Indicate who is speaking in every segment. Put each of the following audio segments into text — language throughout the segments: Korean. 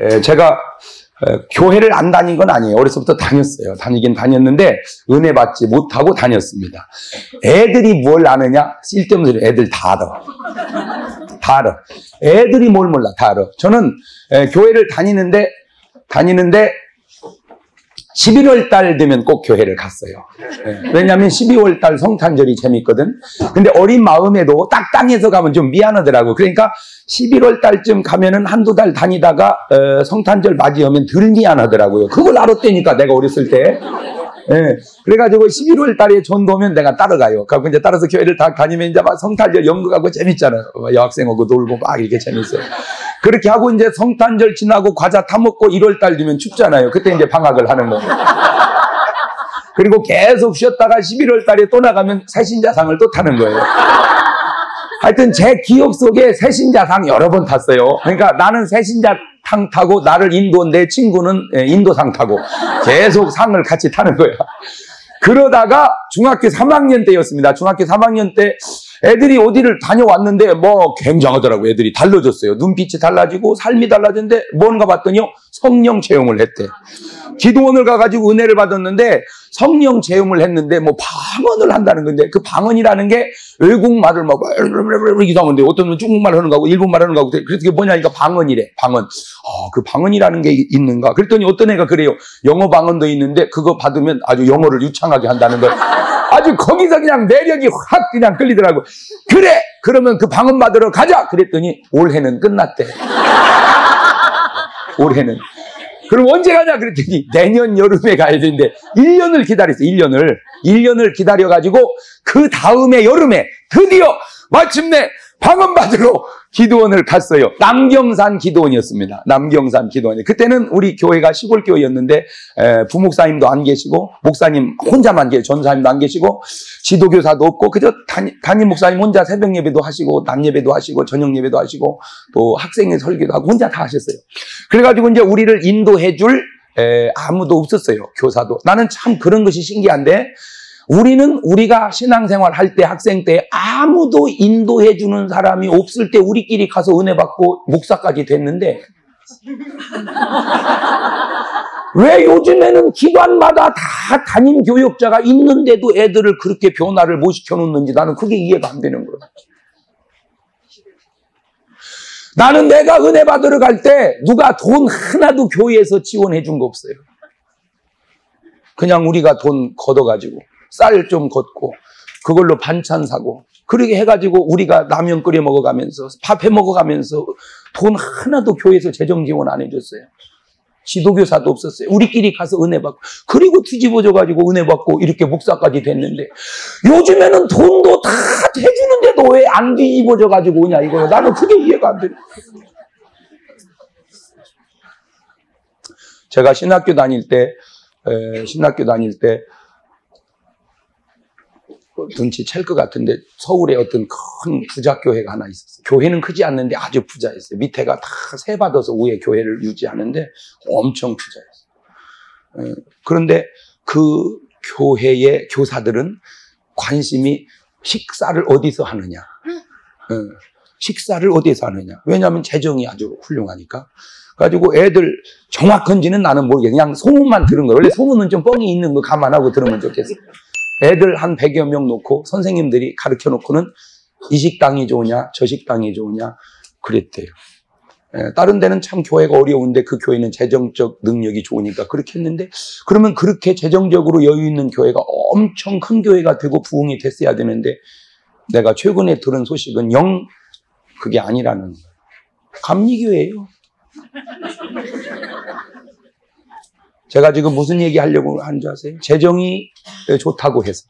Speaker 1: 에, 제가 에, 교회를 안 다닌 건 아니에요. 어려서부터 다녔어요. 다니긴 다녔는데 은혜 받지 못하고 다녔습니다. 애들이 뭘 아느냐? 쓸데없는 소리 애들 다 알아. 다 알아. 애들이 뭘 몰라 다 알아. 저는 에, 교회를 다니는데 다니는데 11월 달 되면 꼭 교회를 갔어요. 네. 왜냐하면 12월 달 성탄절이 재밌거든. 근데 어린 마음에도 딱 땅에서 가면 좀 미안하더라고. 그러니까 11월 달쯤 가면은 한두 달 다니다가 어, 성탄절 맞이하면 덜 미안하더라고요. 그걸 알았다니까 내가 어렸을 때. 예. 그래가지고 11월 달에 전도면 내가 따라가요. 그래고 이제 따라서 교회를 다 다니면 이제 막 성탄절 연극하고 재밌잖아요. 여학생하고 놀고 막 이렇게 재밌어요. 그렇게 하고 이제 성탄절 지나고 과자 타먹고 1월 달 되면 춥잖아요. 그때 이제 방학을 하는 거예요. 그리고 계속 쉬었다가 11월 달에 또 나가면 새신자상을 또 타는 거예요. 하여튼 제 기억 속에 새신자상 여러 번 탔어요. 그러니까 나는 새신자 상 타고 나를 인도한 내 친구는 예, 인도상 타고 계속 상을 같이 타는 거야. 그러다가 중학교 3학년 때였습니다. 중학교 3학년 때 애들이 어디를 다녀왔는데 뭐 굉장하더라고 애들이 달라졌어요. 눈빛이 달라지고 삶이 달라졌는데 뭔가 봤더니요 성령 체험을 했대. 기도원을 가가지고 은혜를 받았는데 성령 체험을 했는데 뭐 방언을 한다는 건데 그 방언이라는 게 외국 말을 막 이상한데 어떤 분 중국말 하는 거고 일본말 하는 거고 그래서 그게 뭐냐니까 방언이래 방언. 아, 그 방언이라는 게 있는가? 그랬더니 어떤 애가 그래요. 영어 방언도 있는데 그거 받으면 아주 영어를 유창하게 한다는 걸. 아주 거기서 그냥 매력이 확 그냥 끌리더라고. 그래! 그러면 그 방언 받으러 가자! 그랬더니 올해는 끝났대. 올해는. 그럼 언제 가냐? 그랬더니 내년 여름에 가야 되는데 1년을 기다렸어, 1년을. 1년을 기다려가지고 그 다음에 여름에 드디어 마침내 방언 받으러 기도원을 갔어요. 남경산 기도원이었습니다. 남경산 기도원이. 그때는 우리 교회가 시골 교회였는데 부목사님도 안 계시고 목사님 혼자만 계시고 전사님도 안 계시고 지도교사도 없고 그저 담임, 목사님 혼자 새벽 예배도 하시고 낮 예배도 하시고 저녁 예배도 하시고 또 학생의 설교도 하고 혼자 다 하셨어요. 그래가지고 이제 우리를 인도해 줄 아무도 없었어요. 교사도. 나는 참 그런 것이 신기한데 우리는 우리가 신앙생활 할 때 학생 때 아무도 인도해 주는 사람이 없을 때 우리끼리 가서 은혜 받고 목사까지 됐는데 왜 요즘에는 기관마다 다 담임 교육자가 있는데도 애들을 그렇게 변화를 못 시켜놓는지 나는 그게 이해가 안 되는 거예요. 나는 내가 은혜 받으러 갈 때 누가 돈 하나도 교회에서 지원해 준 거 없어요. 그냥 우리가 돈 걷어가지고 쌀 좀 걷고 그걸로 반찬 사고 그렇게 해가지고 우리가 라면 끓여 먹어가면서 밥 해 먹어가면서 돈 하나도 교회에서 재정 지원 안 해줬어요. 지도교사도 없었어요. 우리끼리 가서 은혜 받고 그리고 뒤집어져가지고 은혜 받고 이렇게 목사까지 됐는데 요즘에는 돈도 다 해주는데도 왜 안 뒤집어져가지고 오냐 이거요. 나는 그게 이해가 안 돼. 제가 신학교 다닐 때 에, 신학교 다닐 때 눈치챌 것 같은데 서울에 어떤 큰 부자 교회가 하나 있었어요. 교회는 크지 않는데 아주 부자였어요. 밑에가 다 세 받아서 위에 교회를 유지하는데 엄청 부자였어요. 그런데 그 교회의 교사들은 관심이 식사를 어디서 하느냐. 식사를 어디서 하느냐. 왜냐하면 재정이 아주 훌륭하니까. 가지고 애들 정확한지는 나는 모르겠어. 그냥 소문만 들은 거. 원래 소문은 좀 뻥이 있는 거 감안하고 들으면 좋겠어. 애들 한 100여 명 놓고 선생님들이 가르쳐 놓고는 이 식당이 좋으냐, 저 식당이 좋으냐, 그랬대요. 예, 다른 데는 참 교회가 어려운데 그 교회는 재정적 능력이 좋으니까 그렇게 했는데 그러면 그렇게 재정적으로 여유 있는 교회가 엄청 큰 교회가 되고 부흥이 됐어야 되는데 내가 최근에 들은 소식은 영 그게 아니라는 감리교회예요. 제가 지금 무슨 얘기 하려고 하는 줄 아세요? 재정이 좋다고 해서.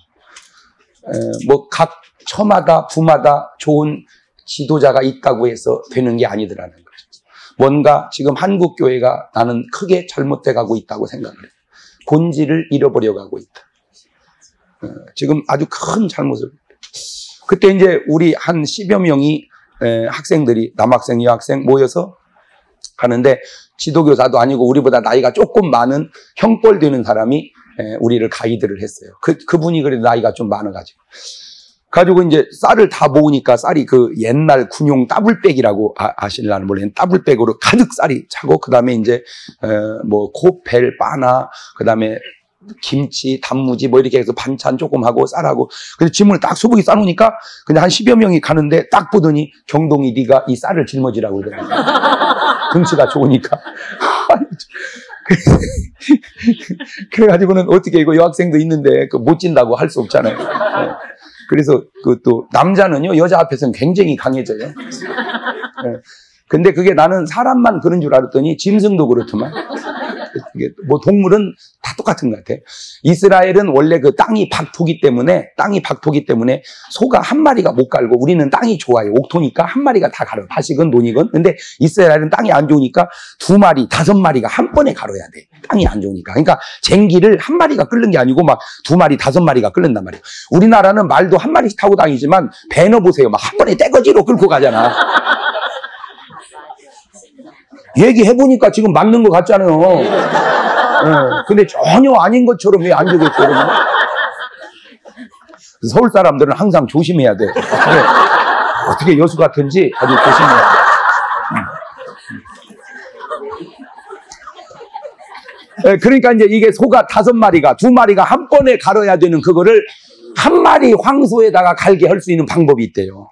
Speaker 1: 뭐 각 처마다 부마다 좋은 지도자가 있다고 해서 되는 게 아니더라는 거죠. 뭔가 지금 한국 교회가 나는 크게 잘못돼 가고 있다고 생각을 해요. 본질을 잃어버려 가고 있다. 지금 아주 큰 잘못을. 그때 이제 우리 한 10여 명이 학생들이 남학생, 여학생 모여서 하는데 지도교사도 아니고 우리보다 나이가 조금 많은 형벌 되는 사람이 우리를 가이드를 했어요. 그, 그분이 그래도 나이가 좀 많아가지고. 가지고 이제 쌀을 다 모으니까 쌀이 그 옛날 군용 따블백이라고 아, 실라는 모르겠는데 따블백으로 가득 쌀이 차고 그 다음에 이제 어, 뭐 코펠, 바나 그 다음에 김치, 단무지 뭐 이렇게 해서 반찬 조금 하고 쌀하고 그래서 짐을 딱 수북이 싸놓으니까 그냥 한 10여 명이 가는데 딱 보더니 경동이 네가 이 쌀을 짊어지라고 그러더라고 등치가 좋으니까. 그래가지고는 어떻게 이거 여학생도 있는데 그못 진다고 할 수 없잖아요. 그래서 그 또 남자는요 여자 앞에서는 굉장히 강해져요. 네. 근데 그게 나는 사람만 그런 줄 알았더니 짐승도 그렇더만 뭐 동물은 다 똑같은 것 같아. 이스라엘은 원래 그 땅이 박토기 때문에 땅이 박토기 때문에 소가 한 마리가 못 갈고 우리는 땅이 좋아요. 옥토니까 한 마리가 다 갈아. 파식은 논익은. 근데 이스라엘은 땅이 안 좋으니까 두 마리, 다섯 마리가 한 번에 갈아야 돼. 땅이 안 좋으니까. 그러니까 쟁기를 한 마리가 끓는 게 아니고 막 두 마리, 다섯 마리가 끓는단 말이에요. 우리나라는 말도 한 마리씩 타고 다니지만 배너 보세요. 막 한 번에 떼거지로 끌고 가잖아. 얘기해보니까 지금 맞는 것 같잖아요. 네. 근데 전혀 아닌 것처럼 왜 안 되겠죠, 여러분? 서울 사람들은 항상 조심해야 돼. 어떻게, 어떻게 여수 같은지 아주 조심해야 돼. 네, 그러니까 이제 이게 소가 다섯 마리가 두 마리가 한 번에 갈아야 되는 그거를 한 마리 황소에다가 갈게 할 수 있는 방법이 있대요.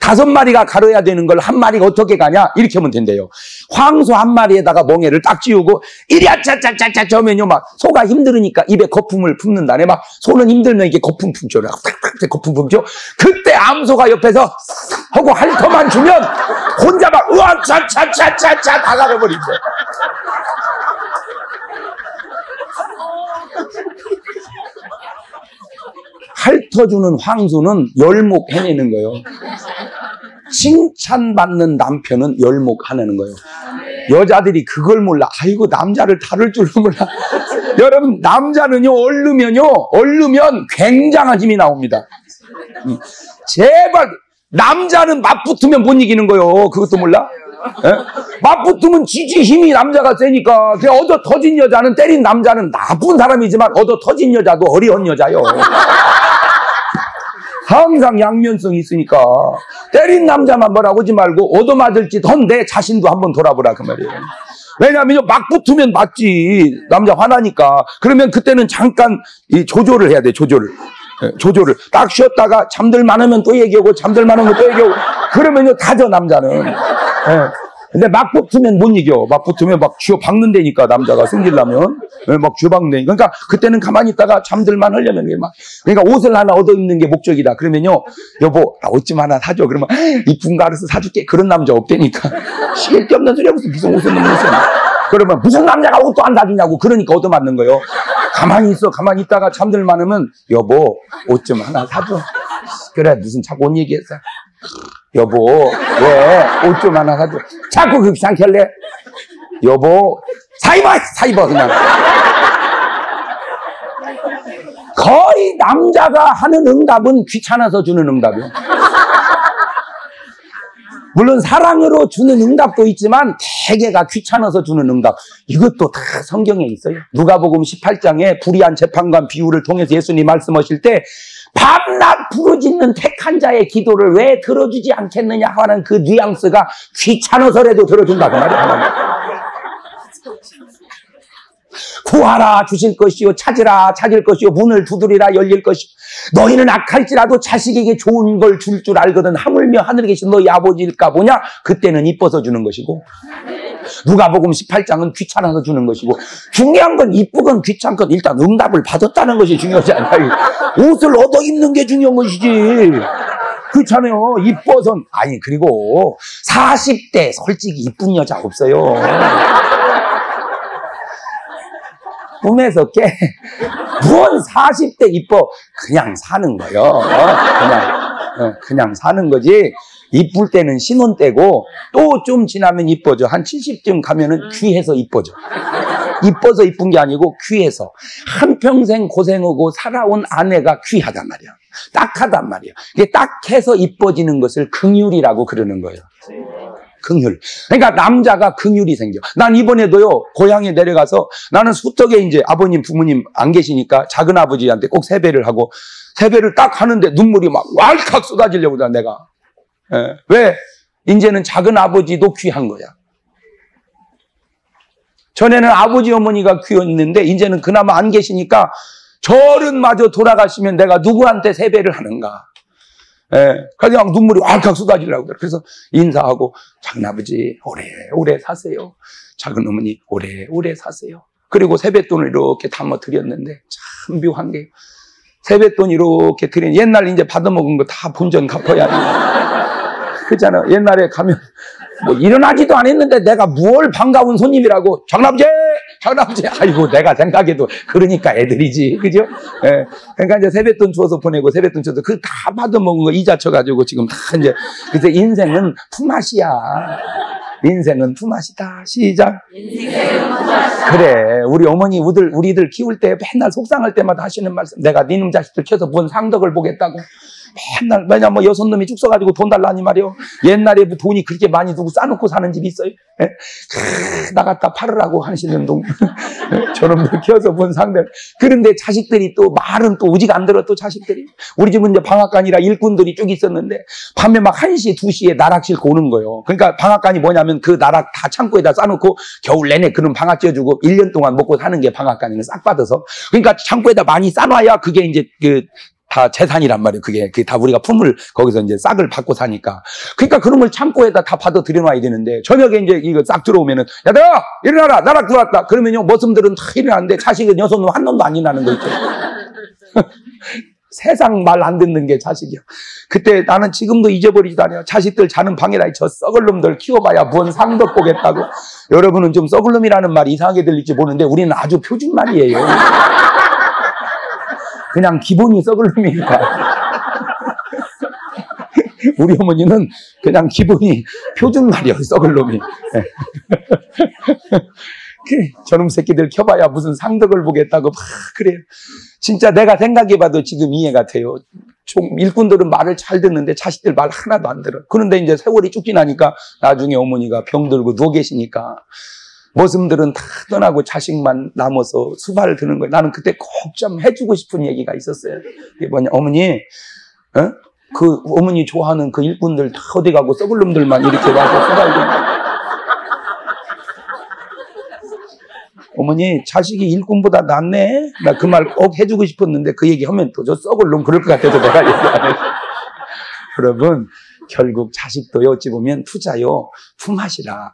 Speaker 1: 다섯 마리가 가려야 되는 걸 한 마리가 어떻게 가냐? 이렇게 하면 된대요. 황소 한 마리에다가 멍에를 딱 찌우고 이리야 짜짜짜짜 저면요 막 소가 힘들으니까 입에 거품을 품는다네 막 소는 힘들면 이게 거품 품죠. 탁탁 거품 품죠. 그때 암소가 옆에서 하고 핥터만 주면 혼자 막 우와 차차차차차 다 가려버린대. 핥아주는 황소는 열목 해내는 거예요. 칭찬받는 남편은 열목하는 거예요. 여자들이 그걸 몰라. 아이고 남자를 다룰 줄은 몰라. 여러분 남자는요 얼르면요 얼르면 굉장한 힘이 나옵니다. 음. 제발 남자는 맞붙으면 못 이기는 거요. 그것도 몰라? 에? 맞붙으면 지지 힘이 남자가 세니까 그냥 얻어 터진 여자는 때린 남자는 나쁜 사람이지만 얻어 터진 여자도 어려운 여자요. 항상 양면성이 있으니까 때린 남자만 뭐라고 하지 말고 얻어맞을 짓 헌 내 자신도 한번 돌아보라 그 말이에요. 왜냐하면 막 붙으면 맞지. 남자 화나니까. 그러면 그때는 잠깐 이 조절을 해야 돼 조절을 예, 조절을 딱 쉬었다가 잠들 만하면 또 얘기하고 잠들 만하면 또 얘기하고. 그러면요 다져 남자는. 예. 근데 막 붙으면 못 이겨. 막 붙으면 막 쥐어 박는다니까, 남자가 승질나면. 네, 막 쥐어 박는다니까. 그러니까 그때는 가만히 있다가 잠들만 하려면, 막. 그러니까 옷을 하나 얻어 입는 게 목적이다. 그러면요, 여보, 옷 좀 하나 사줘. 그러면, 이쁜 거 알아서 사줄게. 그런 남자 없다니까. 쓸데없는 소리 하면서 무슨 옷을 입는 거야. 그러면 무슨 남자가 옷도 안 사주냐고. 그러니까 얻어맞는 거요. 가만히 있어. 가만히 있다가 잠들만 하면, 여보, 옷 좀 하나 사줘. 그래, 무슨 자꾸 옷 얘기했어. 여보, 왜? 옷 좀 하나 사줘. 자꾸 할래? 여보, 사입어! 사입어, 그냥. 거의 남자가 하는 응답은 귀찮아서 주는 응답이요. 물론 사랑으로 주는 응답도 있지만 대개가 귀찮아서 주는 응답. 이것도 다 성경에 있어요. 누가복음 18장에 불의한 재판관 비유를 통해서 예수님 말씀하실 때 밤낮 부르짖는 택한 자의 기도를 왜 들어주지 않겠느냐 하는 그 뉘앙스가 귀찮아서라도 들어준다고 말이야. 구하라 주실 것이요 찾으라 찾을 것이요 문을 두드리라 열릴 것이요. 너희는 악할지라도 자식에게 좋은 걸 줄줄 줄 알거든. 하물며 하늘에 계신 너희 아버지일까 보냐? 그때는 이뻐서 주는 것이고 누가복음 18장은 귀찮아서 주는 것이고 중요한 건 이쁘건 귀찮건 일단 응답을 받았다는 것이 중요하지 않아요. 옷을 얻어 입는 게 중요한 것이지. 그렇잖아요. 이뻐서 아니 그리고 40대 솔직히 이쁜 여자 없어요. 꿈에서 깨. 뭔 40대 이뻐. 그냥 사는 거요. 어? 그냥, 어, 그냥 사는 거지. 이쁠 때는 신혼 때고 또 좀 지나면 이뻐져. 한 70쯤 가면은 음. 귀해서 이뻐져. 이뻐서 이쁜 게 아니고 귀해서. 한평생 고생하고 살아온 아내가 귀하단 말이야. 딱하단 말이야. 이게 딱해서 이뻐지는 것을 긍휼이라고 그러는 거예요. 긍휼. 그러니까 남자가 긍휼이 생겨. 난 이번에도요 고향에 내려가서 나는 수덕에 이제 아버님 부모님 안 계시니까 작은 아버지한테 꼭 세배를 하고 세배를 딱 하는데 눈물이 막 왈칵 쏟아지려고 다 내가. 예. 왜? 이제는 작은 아버지도 귀한 거야. 전에는 아버지 어머니가 귀했는데 이제는 그나마 안 계시니까 절은마저 돌아가시면 내가 누구한테 세배를 하는가? 예, 그냥 눈물이 왈칵 쏟아지려고 그래. 그래서 인사하고 작은 아버지 오래 오래 사세요. 작은 어머니 오래 오래 사세요. 그리고 세뱃돈을 이렇게 담아 드렸는데 참 묘한 게 세뱃돈 이렇게 드린 옛날 이제 받아먹은 거 다 본전 갚아야 돼. 그잖아. 옛날에 가면 뭐 일어나지도 않았는데 내가 무얼 반가운 손님이라고 장남제 장남제 아이고 내가 생각해도 그러니까 애들이지 그죠? 예. 그러니까 이제 세뱃돈 주어서 보내고 세뱃돈 줘서 그 다 받아먹은 거 이자 쳐가지고 지금 다 이제 그래서 인생은 품앗이야. 인생은 품앗이다. 시작. 그래. 우리 어머니 우들 우리들 키울 때 맨날 속상할 때마다 하시는 말씀. 내가 니놈 자식들 키워서 뭔 상덕을 보겠다고. 맨날 왜냐 뭐 여섯 놈이 쭉 써가지고 돈 달라니 말이요. 옛날에 뭐 돈이 그렇게 많이 두고 싸놓고 사는 집이 있어요. 예? 크, 나갔다 팔으라고 하시는 놈. 저놈들 키워서 본 상들. 그런데 자식들이 또 말은 또 오직 안 들어 또 자식들이. 우리 집은 이제 방앗간이라 일꾼들이 쭉 있었는데 밤에 막 1시, 2시에 나락 싣고 오는 거예요. 그러니까 방앗간이 뭐냐면 그 나락 다 창고에다 싸놓고 겨울 내내 그런 방앗 쥐어주고 1년 동안 먹고 사는 게 방앗간이는 싹 받아서. 그러니까 창고에다 많이 싸놔야 그게 이제 그 다 재산이란 말이에요. 그게, 그게 다 우리가 품을 거기서 이제 싹을 받고 사니까. 그러니까 그런 걸 창고에다 다 받아 들여놔야 되는데 저녁에 이제 이거 싹 들어오면은 야들아 일어나라 나락 들어왔다. 그러면요 머슴들은 다 일어나는데 자식은 여섯 놈한 놈도 안 일어나는 거 있죠. 세상 말 안 듣는 게 자식이야. 그때 나는 지금도 잊어버리지도 않아요. 자식들 자는 방에다 저 썩을 놈들 키워봐야 뭔 상덕 보겠다고. 여러분은 좀 썩을 놈이라는 말이 이상하게 들릴지 모르는데 우리는 아주 표준 말이에요. 그냥 기본이 썩을 놈이니까. 우리 어머니는 그냥 기본이 표준 말이야, 썩을 놈이. 그래, 저놈 새끼들 켜봐야 무슨 상덕을 보겠다고 막 그래요. 진짜 내가 생각해봐도 지금 이해가 돼요. 좀 일꾼들은 말을 잘 듣는데 자식들 말 하나도 안 들어. 그런데 이제 세월이 쭉 지나니까 나중에 어머니가 병들고 누워 계시니까 모슴들은 다 떠나고 자식만 남아서 수발을 드는 거예요. 나는 그때 꼭 좀 해주고 싶은 얘기가 있었어요. 이게 뭐냐, 어머니, 어? 그 어머니 좋아하는 그 일꾼들 다 어디 가고 썩을 놈들만 이렇게 와서 수발 드는 어머니 자식이 일꾼보다 낫네. 나 그 말 꼭 해주고 싶었는데 그 얘기 하면 또 저 썩을 놈 그럴 것 같아서 내가 얘기 안 했어. 여러분 결국 자식도 어찌 보면 투자요 품앗이라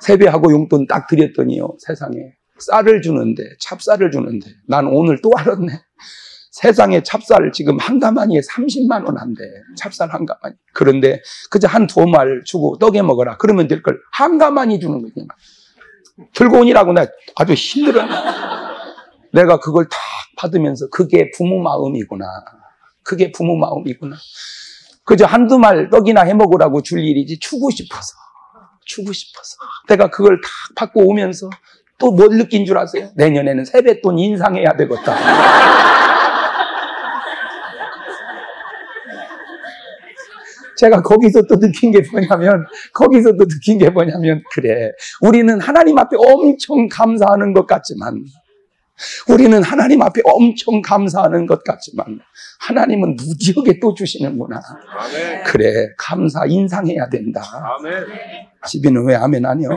Speaker 1: 세배하고 용돈 딱 드렸더니요 세상에 쌀을 주는데 찹쌀을 주는데 난 오늘 또 알았네. 세상에 찹쌀 지금 한 가마니에 30만 원 한대. 찹쌀 한 가마니. 그런데 그저 한 두 말 주고 떡에 먹어라. 그러면 될 걸 한 가마니 주는 거지. 들고 오니라고 나 아주 힘들어. 내가 그걸 탁 받으면서 그게 부모 마음이구나. 그게 부모 마음이구나. 그저 한두 말 떡이나 해 먹으라고 줄 일이지 주고 싶어서. 주고 싶어서. 내가 그걸 탁 받고 오면서 또 뭘 느낀 줄 아세요? 내년에는 세뱃돈 인상해야 되겠다. 제가 거기서 또 느낀 게 뭐냐면, 거기서 또 느낀 게 뭐냐면, 그래. 우리는 하나님 앞에 엄청 감사하는 것 같지만, 우리는 하나님 앞에 엄청 감사하는 것 같지만, 하나님은 무지하게 또 주시는구나.
Speaker 2: 아멘.
Speaker 1: 그래, 감사, 인상해야 된다.
Speaker 2: 아멘.
Speaker 1: 집이는 왜 아멘 아니요?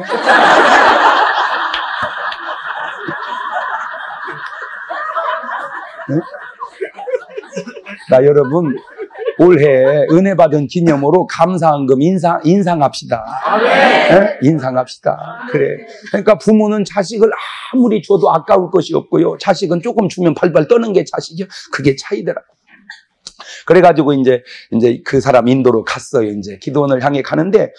Speaker 1: 네? 나 여러분 올해 은혜 받은 기념으로 감사한금 인상 인상합시다. 네? 인상합시다. 그래. 그러니까 부모는 자식을 아무리 줘도 아까울 것이 없고요. 자식은 조금 주면 발발 떠는 게 자식이요. 그게 차이더라고. 그래가지고 이제 이제 그 사람 인도로 갔어요. 이제 기도원을 향해 가는데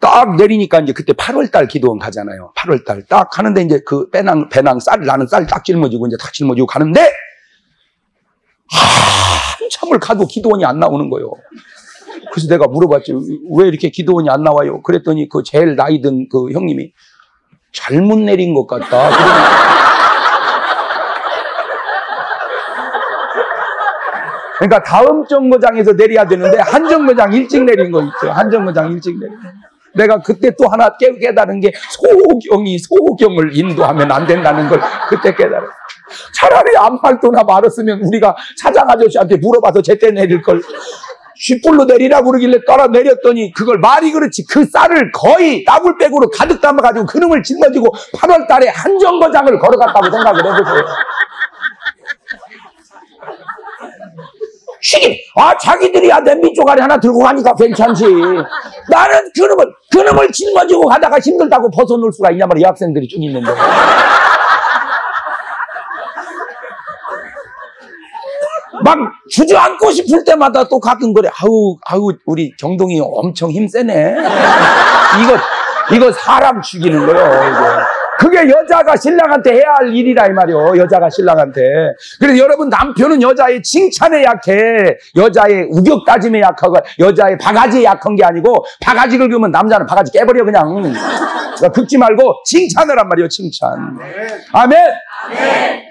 Speaker 1: 딱 내리니까 이제 그때 8월달 기도원 가잖아요. 8월달 딱 가는데 이제 그 배낭 배낭 쌀 나는 쌀 딱 짊어지고 이제 딱 짊어지고 가는데 한참을 가도 기도원이 안 나오는 거예요. 그래서 내가 물어봤지 왜 이렇게 기도원이 안 나와요? 그랬더니 그 제일 나이 든 그 형님이 잘못 내린 것 같다. 그러니까 다음 정거장에서 내려야 되는데 한 정거장 일찍 내린 거 있죠. 한 정거장 일찍 내린 거. 내가 그때 또 하나 깨, 깨달은 게 소경이 소경을 인도하면 안 된다는 걸 그때 깨달았어. 차라리 암팔도나 말았으면 우리가 차장 아저씨한테 물어봐서 제때 내릴 걸. 쉿불로 내리라고 그러길래 따라 내렸더니 그걸 말이 그렇지 그 쌀을 거의 나불백으로 가득 담아가지고 그놈을 짊어지고 8월 달에 한정거장을 걸어갔다고 생각을 해보세요. 시기. 아 자기들이야 냄비 쪼가리 하나 들고 가니까 괜찮지. 나는 그놈을 그놈을 짊어지고 가다가 힘들다고 벗어놓을 수가 있냐 말이야 여학생들이 쭉 있는데. 막 주저앉고 싶을 때마다 또 가끔 그래. 아우 아우 우리 정동이 엄청 힘 세네. 이거 이거 사람 죽이는 거요 이거. 그게 여자가 신랑한테 해야 할 일이라 이 말이요. 여자가 신랑한테. 그래서 여러분 남편은 여자의 칭찬에 약해. 여자의 우격 따짐에 약하고 여자의 바가지에 약한 게 아니고 바가지 긁으면 남자는 바가지 깨버려 그냥. 그러니까 긁지 말고 칭찬을 한 말이요. 칭찬. 아멘.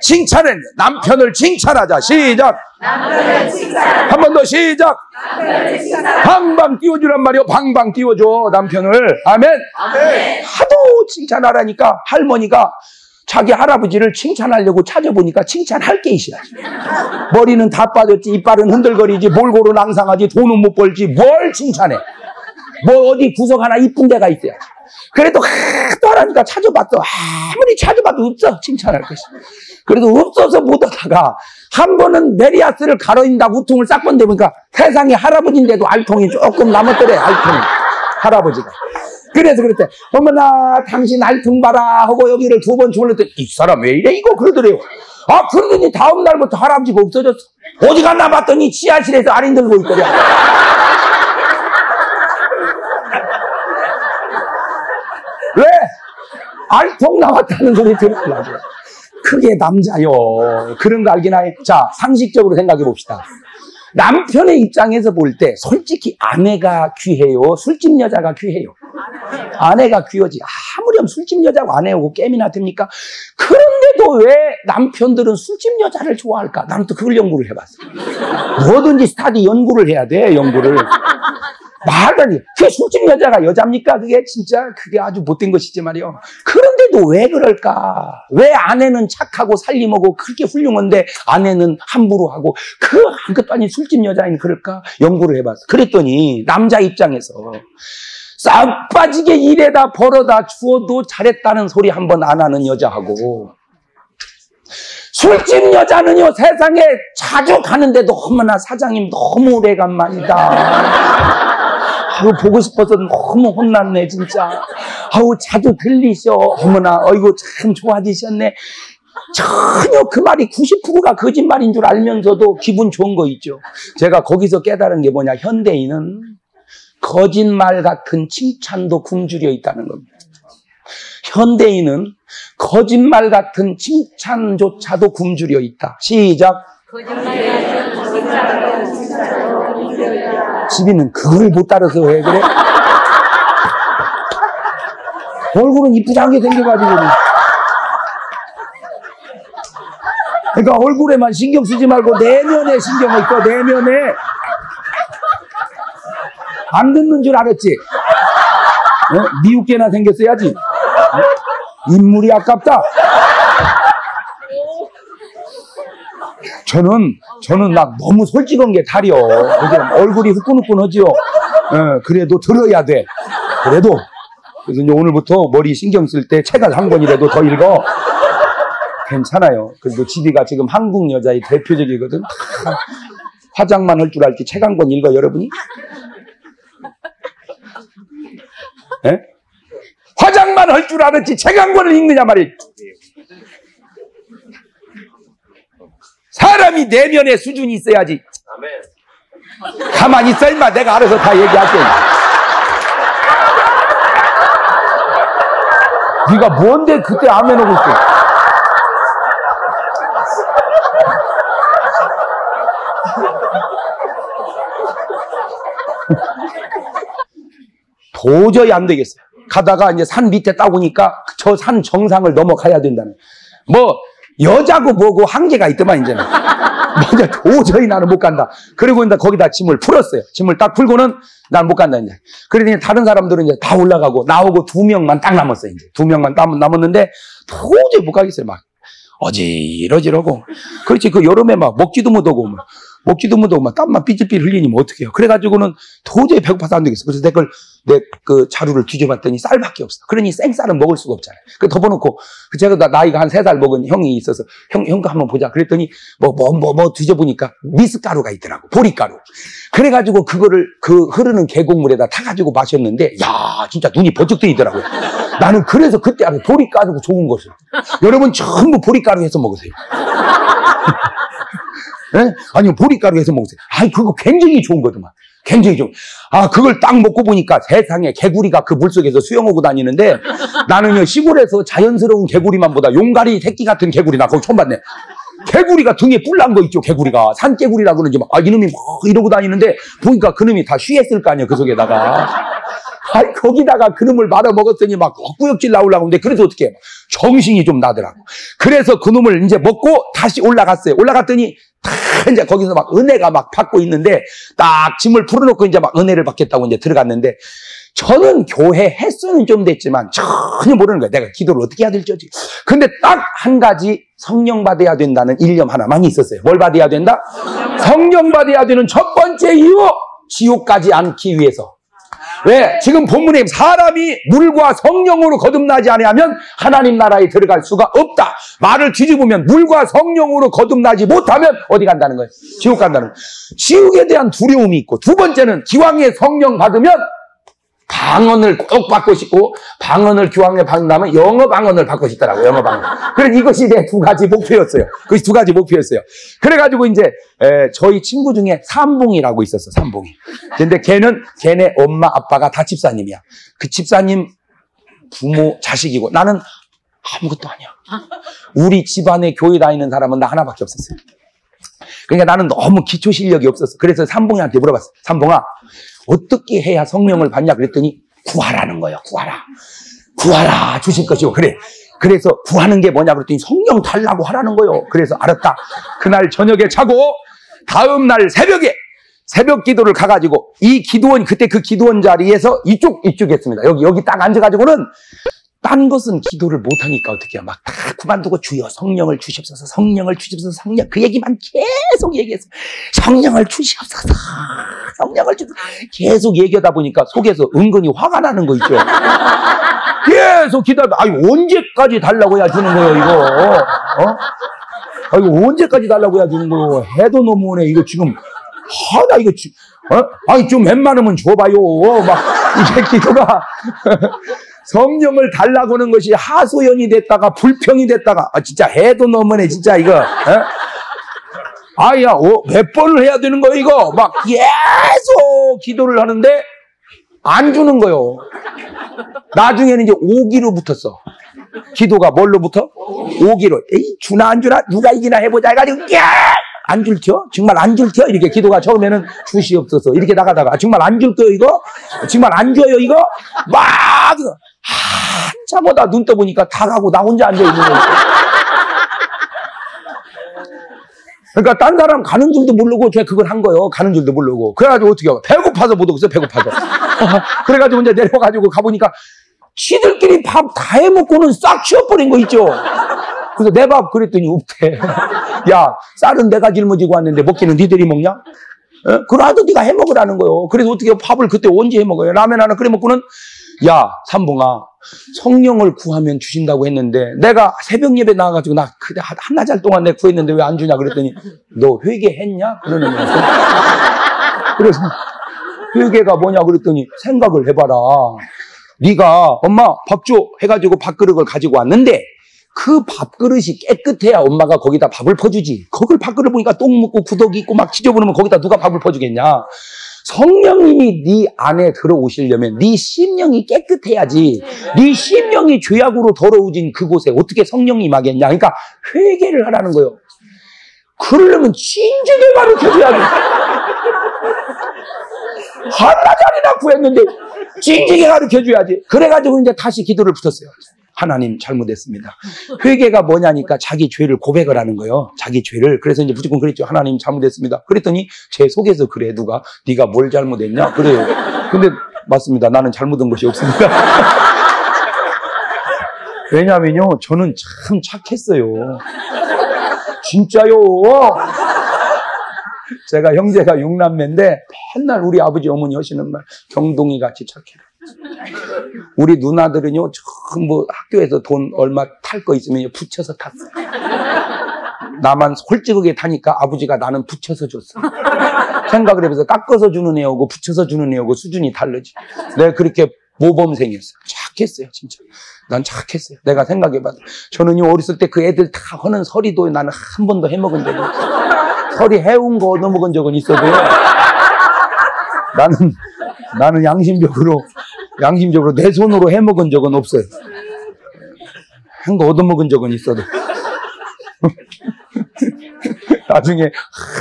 Speaker 1: 칭찬은 남편을 칭찬하자. 시작. 한번 더 시작. 방방 띄워주란 말이요. 방방 띄워줘 남편을. 아멘. 하도 칭찬하라니까 할머니가 자기 할아버지를 칭찬하려고 찾아보니까 칭찬할 게 있어야지. 머리는 다 빠졌지, 이빨은 흔들거리지, 몰골은 낭상하지, 돈은 못 벌지, 뭘 칭찬해? 뭐 어디 구석 하나 이쁜 데가 있어야지. 그래도 하도 하라니까 찾아봤어. 아무리 찾아봐도 없어. 칭찬할 것이. 그래도 없어서 못 하다가 한 번은 메리아스를 가로인다 우통을 싹 건대보니까 세상에 할아버지인데도 알통이 조금 남았더래, 알통이. 할아버지가. 그래서 그랬대. 어머나, 당신 알통 봐라. 하고 여기를 두 번 주물렀더니, 이 사람 왜 이래? 이거 그러더래요. 아, 그러더니 다음 날부터 할아버지가 없어졌어. 어디 갔나 봤더니 지하실에서 알인 들고 있더래. 왜? 알통 나왔다는 소리 들으려고. 그게 남자요. 그런 거 알긴 해. 자, 상식적으로 생각해 봅시다. 남편의 입장에서 볼 때 솔직히 아내가 귀해요? 술집 여자가 귀해요? 아내가 귀하지. 아무렴 술집 여자고 아내하고 게임이나 됩니까? 그런데도 왜 남편들은 술집 여자를 좋아할까? 나는 또 그걸 연구를 해봤어. 뭐든지 스타디 연구를 해야 돼, 연구를. 말도 안 돼. 그게 술집 여자가 여자입니까? 그게 진짜 그게 아주 못된 것이지 말이요. 그런데도 왜 그럴까? 왜 아내는 착하고 살림하고 그렇게 훌륭한데 아내는 함부로 하고 그 아무것도 아닌 술집 여자인 그럴까? 연구를 해봤어. 그랬더니 남자 입장에서 싹 빠지게 일에다 벌어다 주어도 잘했다는 소리 한 번 안 하는 여자하고 술집 여자는요 세상에 자주 가는데도 어머나 사장님 너무 오래간만이다. 아우 보고 싶어서 너무 혼났네 진짜. 아우 자주 들리셔. 어머나 어이구 참 좋아지셨네. 전혀 그 말이 90%가 거짓말인 줄 알면서도 기분 좋은 거 있죠. 제가 거기서 깨달은 게 뭐냐. 현대인은 거짓말 같은 칭찬도 굶주려 있다는 겁니다. 현대인은 거짓말 같은 칭찬조차도 굶주려 있다. 시작. 거짓말 같은 칭찬도. 집이는 그걸 못 따라서 왜 그래? 얼굴은 이쁘장하게 생겨가지고. 그러니까 얼굴에만 신경 쓰지 말고 내면에 신경을 써, 내면에. 안 듣는 줄 알았지? 어? 미웃게나 생겼어야지. 어? 인물이 아깝다. 저는, 저는 막 너무 솔직한 게 탈이요. 얼굴이 후끈후끈하지요. 어, 그래도 들어야 돼. 그래도. 그래서 이제 오늘부터 머리 신경 쓸 때 책을 한 권이라도 더 읽어. 괜찮아요. 그래도 지비가 지금 한국 여자의 대표적이거든. 화장만 할 줄 알지 책 한 권 읽어, 여러분이? 예? 화장만 할 줄 알았지 책 한 권을 읽느냐 말이야. 사람이 내면의 수준이 있어야지. 가만히 있어 임마 내가 알아서 다 얘기할게. 네가 뭔데 그때 아멘 하고 있어. 도저히 안 되겠어요. 가다가 이제 산 밑에 따보니까 저 산 정상을 넘어가야 된다는. 뭐 여자고 뭐고 한계가 있더만 이제는. 먼저 도저히 나는 못 간다. 그리고 이제 거기다 짐을 풀었어요. 짐을 딱 풀고는 난 못 간다, 이제. 그러더니 다른 사람들은 이제 다 올라가고 나오고 두 명만 딱 남았어요, 이제. 두 명만 딱 남았는데 도저히 못 가겠어요, 막. 어지러지러고. 그렇지, 그 여름에 막 먹지도 못하고, 막. 먹지도 못하고 막 땀만 삐질삐질 흘리니 뭐 어떡해요. 그래가지고는 도저히 배고파서 안 되겠어. 그래서 내 걸, 내 그 자루를 뒤져봤더니 쌀밖에 없어. 그러니 생쌀은 먹을 수가 없잖아요. 그 덮어놓고, 그 제가 나, 나이가 한 세 살 먹은 형이 있어서, 형, 형도 한번 보자. 그랬더니 뭐, 뭐, 뭐, 뭐 뒤져보니까 미숫가루가 있더라고. 보리가루. 그래가지고 그거를 그 흐르는 계곡물에다 타가지고 마셨는데, 야 진짜 눈이 번쩍 뜨이더라고요. 나는 그래서 그때 알아 보리 가루가 좋은 것을. 여러분 전부 보리 가루 해서 먹으세요. 예? 아니요, 보리가루 해서 먹으세요. 아이, 그거 굉장히 좋은 거더만. 굉장히 좋은. 아, 그걸 딱 먹고 보니까 세상에 개구리가 그 물속에서 수영하고 다니는데 나는요, 시골에서 자연스러운 개구리만 보다 용가리 새끼 같은 개구리 나 거기 처음 봤네. 개구리가 등에 뿔난 거 있죠, 개구리가. 산개구리라 그러는지 막, 아, 이놈이 막 이러고 다니는데 보니까 그놈이 다 쉬했을 거 아니에요, 그 속에다가. 아이, 거기다가 그놈을 말아 먹었더니 막 헛구역질 나오려고 하는데 그래서 어떻게 해? 정신이 좀 나더라고. 그래서 그놈을 이제 먹고 다시 올라갔어요. 올라갔더니 다 이제 거기서 막 은혜가 막 받고 있는데 딱 짐을 풀어놓고 이제 막 은혜를 받겠다고 이제 들어갔는데 저는 교회 횟수는 좀 됐지만 전혀 모르는 거예요. 내가 기도를 어떻게 해야 될지. 근데 딱 한 가지 성령 받아야 된다는 일념 하나만 있었어요. 뭘 받아야 된다? 성령 받아야 되는 첫 번째 이유 지옥까지 않기 위해서. 왜? 지금 본문에 사람이 물과 성령으로 거듭나지 아니하면 하나님 나라에 들어갈 수가 없다. 말을 뒤집으면 물과 성령으로 거듭나지 못하면 어디 간다는 거예요? 지옥 간다는 거예요. 지옥에 대한 두려움이 있고 두 번째는 기왕에 성령 받으면 방언을 꼭 받고 싶고 방언을 기왕에 받는다면 영어 방언을 받고 싶더라고요. 영어 방언. 그래서 이것이 내 두 가지 목표였어요. 그것이 두 가지 목표였어요. 그래가지고 이제 에, 저희 친구 중에 삼봉이라고 있었어. 삼봉이. 근데 걔는 걔네 엄마 아빠가 다 집사님이야. 그 집사님 부모 자식이고 나는 아무것도 아니야. 우리 집안에 교회 다니는 사람은 나 하나밖에 없었어요. 그러니까 나는 너무 기초 실력이 없었어. 그래서 삼봉이한테 물어봤어. 삼봉아, 어떻게 해야 성령을 받냐 그랬더니 구하라는 거예요. 구하라. 구하라 주실 것이고 그래. 그래서 구하는 게 뭐냐 그랬더니 성령 달라고 하라는 거예요. 그래서 알았다. 그날 저녁에 자고 다음 날 새벽에 새벽 기도를 가가지고 이 기도원 그때 그 기도원 자리에서 이쪽 이쪽 했습니다. 여기 여기 딱 앉아가지고는 딴 것은 기도를 못하니까 어떻게? 막 다 그만두고 주여 성령을 주시옵소서 성령을 주시옵소서 성령. 그 얘기만 계속 얘기했어 성령을 주시옵소서 성령을 주옵소서. 계속 얘기하다 보니까 속에서 은근히 화가 나는 거 있죠. 계속 기다려 아니 언제까지 달라고 해야 주는 거예요 이거? 어? 아 이거 언제까지 달라고 해야 주는 거예요? 해도 너무 오네. 이거 지금 하나 이거 지, 어? 아니 좀 웬만하면 줘봐요. 막 이게 기도가 성령을 달라고 하는 것이 하소연이 됐다가 불평이 됐다가 아 진짜 해도 너무네 진짜 이거 어? 아야 어, 몇 번을 해야 되는 거야 이거 막 계속 기도를 하는데 안 주는 거요 나중에는 이제 오기로 붙었어 기도가 뭘로 붙어? 오기로 에이 주나 안 주나 누가 이기나 해보자 해가지고 안 줄텨? 정말 안 줄텨? 이렇게 기도가 처음에는 주시옵소서 이렇게 나가다가 아, 정말 안 줄거요 이거? 정말 안 줘요 이거? 막 한참 오다 눈 떠보니까 다 가고 나 혼자 앉아있는 거야. 그러니까 딴 사람 가는 줄도 모르고 걔 그걸 한 거예요. 가는 줄도 모르고. 그래가지고 어떻게 하고 배고파서 못 오겠어 배고파서. 그래가지고 이제 내려가지고 가보니까 지들끼리 밥 다 해먹고는 싹 치워버린 거 있죠. 그래서 내 밥 그랬더니 없대. 야 쌀은 내가 짊어지고 왔는데 먹기는 니들이 먹냐? 어? 그래도 네가 해먹으라는 거요. 그래서 어떻게 밥을 그때 언제 해먹어요? 라면 하나 끓여 먹고는 야, 삼봉아, 성령을 구하면 주신다고 했는데, 내가 새벽 예배 나와가지고, 나, 그래, 한나절 동안 내 구했는데 왜 안 주냐? 그랬더니, 너 회개했냐? 그러는 거야. 그래서, 회개가 뭐냐? 그랬더니, 생각을 해봐라. 네가 엄마 밥 줘 해가지고 밥그릇을 가지고 왔는데 그 밥그릇이 깨끗해야 엄마가 거기다 밥을 퍼주지. 거길 밥그릇 보니까 똥 묻고 구더기 있고 막 지저분하면 거기다 누가 밥을 퍼주겠냐. 성령님이 네 안에 들어오시려면 네 심령이 깨끗해야지. 네 심령이 죄악으로 더러워진 그곳에 어떻게 성령이 임하겠냐. 그러니까 회개를 하라는 거예요. 그러려면 진즉에 가르쳐줘야 돼. 하나짜리나 구했는데 징징이 가르쳐줘야지. 그래가지고 이제 다시 기도를 붙었어요. 하나님 잘못했습니다. 회개가 뭐냐니까 자기 죄를 고백을 하는 거예요. 자기 죄를. 그래서 이제 무조건 그랬죠. 하나님 잘못했습니다. 그랬더니 제 속에서 그래 누가 네가 뭘 잘못했냐? 그래요. 근데 맞습니다. 나는 잘못한 것이 없습니다. 왜냐면요. 저는 참 착했어요. 진짜요. 제가 형제가 육남매인데 맨날 우리 아버지 어머니 하시는 말 경동이 같이 착해라. 우리 누나들은요 전부 학교에서 돈 얼마 탈 거 있으면 붙여서 탔어요. 나만 솔직하게 타니까 아버지가 나는 붙여서 줬어. 생각을 해보세요. 깎아서 주는 애하고 붙여서 주는 애하고 수준이 다르지. 내가 그렇게 모범생이었어요. 착했어요, 진짜. 난 착했어요. 내가 생각해봐도. 저는요, 어렸을 때 그 애들 다 하는 서리도 나는 한 번도 해먹은 적이 없어요. 서리 해온 거 얻어먹은 적은 있어도요. 나는, 나는 양심적으로, 양심적으로 내 손으로 해 먹은 적은 없어요. 한 거 얻어먹은 적은 있어도. 나중에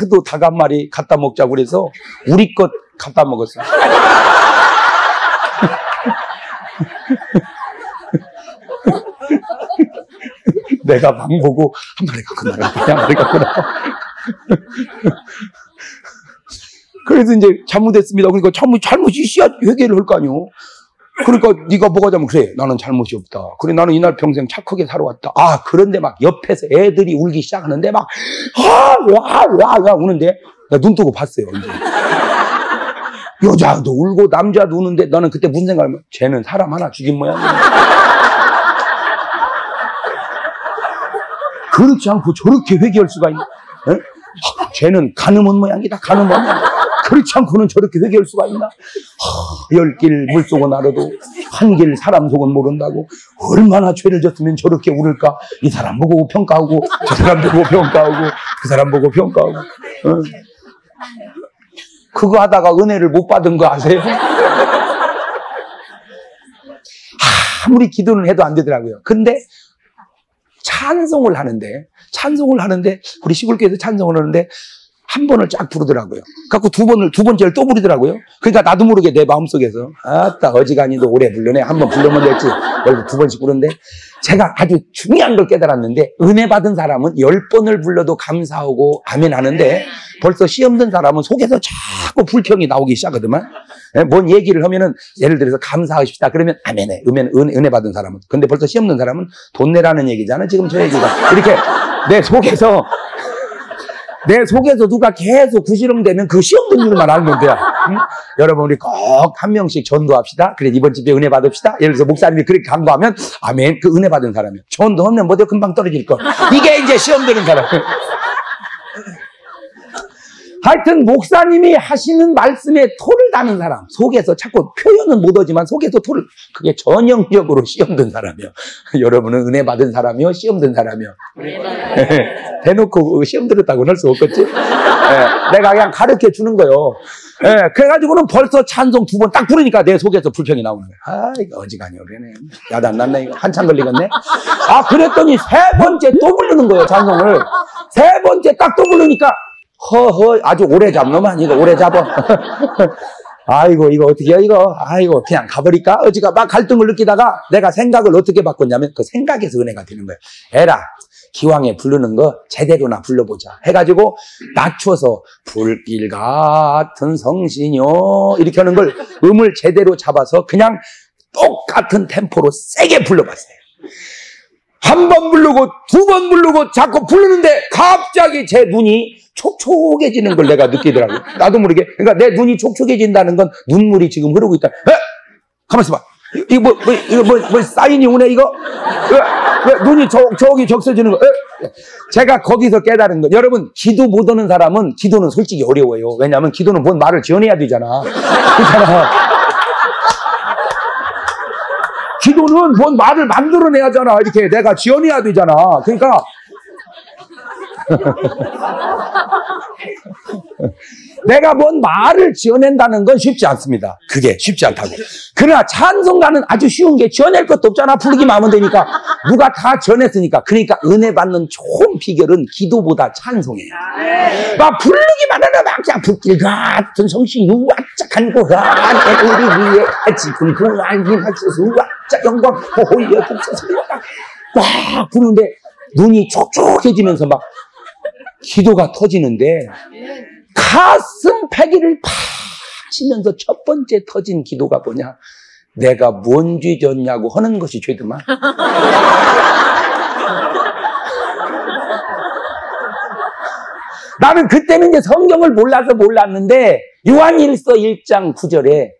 Speaker 1: 하도 닭 한 마리 갖다 먹자고 그래서 우리 것 갖다 먹었어요. 내가 방 보고 한 마리 갖고 나가, 한 마리 갖고 나가. 그래서 이제 잘못했습니다. 그러니까 잘못, 잘못이 있어야 회개를 할 거 아니요. 그러니까 네가 뭐가 잘못 그래 나는 잘못이 없다. 그래 나는 이날 평생 착하게 살아왔다. 아 그런데 막 옆에서 애들이 울기 시작하는데 막아와와와 우는데 나 눈 뜨고 봤어요. 이제. 여자도 울고 남자도 우는데 나는 그때 무슨 생각을 쟤는 사람 하나 죽인 모양이야. 그렇지 않고 저렇게 회개할 수가 있나? 에? 쟤는 가늠한 모양이다. 가늠한 모양. 그렇지 않고는 저렇게 회개할 수가 있나? 열길 물속은 알아도 한 길 사람 속은 모른다고 얼마나 죄를 졌으면 저렇게 울을까? 이 사람 보고 평가하고 저 사람 보고 평가하고 그 사람 보고 평가하고 어? 그거 하다가 은혜를 못 받은 거 아세요? 아무리 기도는 해도 안 되더라고요. 근데 찬송을 하는데 찬송을 하는데 우리 시골교에서 찬송을 하는데 한 번을 쫙 부르더라고요. 갖고 두 번을 두 번째를 또 부르더라고요. 그러니까 나도 모르게 내 마음속에서 아따 어지간히 도 오래 불르네. 한 번 불르면 됐지. 여기 두 번씩 부르는데 제가 아주 중요한 걸 깨달았는데 은혜 받은 사람은 열 번을 불러도 감사하고 아멘 하는데 벌써 시험 든 사람은 속에서 자꾸 불평이 나오기 시작하더만. 예, 뭔 얘기를 하면은 예를 들어서 감사하십시다. 그러면 아멘해. 은혜, 은혜 받은 사람은. 근데 벌써 시험 든 사람은 돈 내라는 얘기잖아. 지금 저 얘기가. 이렇게 내 속에서 내 속에서 누가 계속 구시렁대면 그 시험 든 일만 알면 돼요. 응? 여러분 우리 꼭 한 명씩 전도합시다. 그래 이번 집에 은혜 받읍시다. 예를 들어서 목사님이 그렇게 간구하면 아멘 그 은혜 받은 사람이요. 전도하면 뭐든 금방 떨어질 거. 이게 이제 시험 드는 사람. 하여튼 목사님이 하시는 말씀에 토를 다는 사람 속에서 자꾸 표현은 못하지만 속에서 토를 그게 전형적으로 시험든 사람이요. 여러분은 은혜 받은 사람이요, 시험든 사람이요. 대놓고 시험 들었다고는 할 수 없겠지. 네, 내가 그냥 가르쳐 주는 거요. 네, 그래가지고는 벌써 찬송 두 번 딱 부르니까 내 속에서 불평이 나오는 거예요. 아 이거 어지간히 오래네. 야단 났네 이거 한참 걸리겠네. 아 그랬더니 세 번째 또 부르는 거예요 찬송을. 세 번째 딱 또 부르니까 허허 아주 오래 잡놈 이거 오래 잡아. 아이고 이거 어떻게 해 이거? 아이고 그냥 가버릴까? 어지가 막 갈등을 느끼다가 내가 생각을 어떻게 바꿨냐면 그 생각에서 은혜가 되는 거예요. 에라 기왕에 부르는 거 제대로나 불러보자. 해가지고 낮춰서 불길 같은 성신요. 이렇게 하는 걸 음을 제대로 잡아서 그냥 똑같은 템포로 세게 불러봤어요 한 번 부르고 두 번 부르고 자꾸 부르는데 갑자기 제 눈이 촉촉해지는 걸 내가 느끼더라고요. 나도 모르게. 그러니까 내 눈이 촉촉해진다는 건 눈물이 지금 흐르고 있다. 에? 가만있어 봐. 이거 뭐, 뭐 이거 뭐, 뭐 사인이 오네, 이거? 왜, 왜 눈이 저, 저기 적셔지는 거? 에? 제가 거기서 깨달은 거. 여러분, 기도 못 하는 사람은 기도는 솔직히 어려워요. 왜냐하면 기도는 뭔 말을 지어내야 되잖아. 그렇잖아. 기도는 뭔 말을 만들어내야 하잖아. 이렇게 내가 지어내야 되잖아. 그러니까 내가 뭔 말을 지어낸다는 건 쉽지 않습니다. 그게 쉽지 않다고. 그러나 찬송가는 아주 쉬운 게 지어낼 것도 없잖아. 부르기만 하면 되니까. 누가 다 지어냈으니까. 그러니까 은혜 받는 좋은 비결은 기도보다 찬송이에요. 막 부르기만 하면 막 그냥 붓길 같은 성신 우와짝한 고한 우리 위에 지금 그 안긴 하셔서 우와짝 영광 호호여 득서서막 부르는데 눈이 촉촉해지면서 막 기도가 터지는데 가슴 패기를 파시면서 첫 번째 터진 기도가 뭐냐? 내가 뭔 죄 졌냐고 하는 것이 죄더만. 나는 그때는 이제 성경을 몰라서 몰랐는데 요한일서 1장 9절에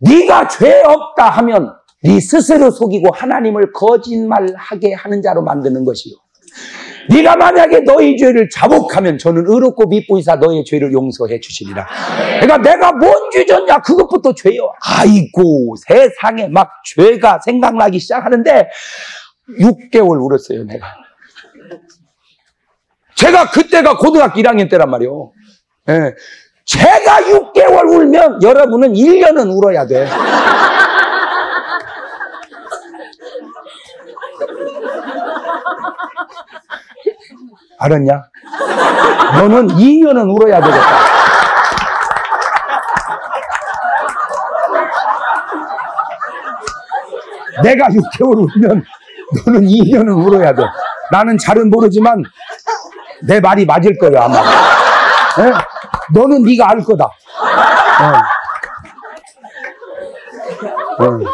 Speaker 1: 네가 죄 없다 하면 네 스스로 속이고 하나님을 거짓말하게 하는 자로 만드는 것이요. 네가 만약에 너희 죄를 자복하면 저는 의롭고 미쁘이사 너의 죄를 용서해 주시리라. 그러니까 내가 뭔 죄졌냐 그것부터 죄요. 아이고 세상에 막 죄가 생각나기 시작하는데 6개월 울었어요 내가. 제가 그때가 고등학교 1학년 때란 말이요. 예. 제가 6개월 울면 여러분은 1년은 울어야 돼. 알았냐? 너는 2년은 울어야 되겠다. 내가 6개월 울면 너는 2년은 울어야 돼. 나는 잘은 모르지만 내 말이 맞을 거야 아마. 네? 너는 네가 알 거다. 네. 네.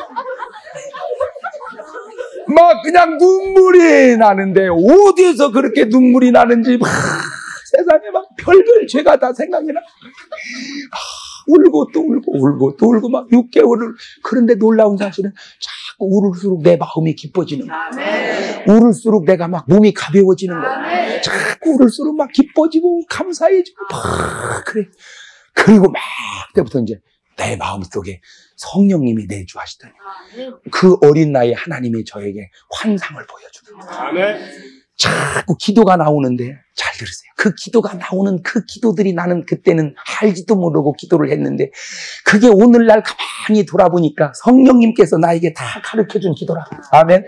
Speaker 1: 막 그냥 눈물이 나는데 어디에서 그렇게 눈물이 나는지 막 세상에 막 별별 죄가 다 생각이 나. 아, 울고 또 울고 울고 또 울고 막 6개월을 그런데 놀라운 사실은 자꾸 울을수록 내 마음이 기뻐지는 거야. 울을수록 내가 막 몸이 가벼워지는 거야. 자꾸 울을수록 막 기뻐지고 감사해지고 막 그래. 그리고 막 그때부터 이제 내 마음속에 성령님이 내주하시더니 그 어린 나이에 하나님이 저에게 환상을 보여주는 거예요. 자꾸 기도가 나오는데 잘 들으세요. 그 기도가 나오는 그 기도들이 나는 그때는 알지도 모르고 기도를 했는데 그게 오늘날 가만히 돌아보니까 성령님께서 나에게 다 가르쳐 준 기도라. 아멘.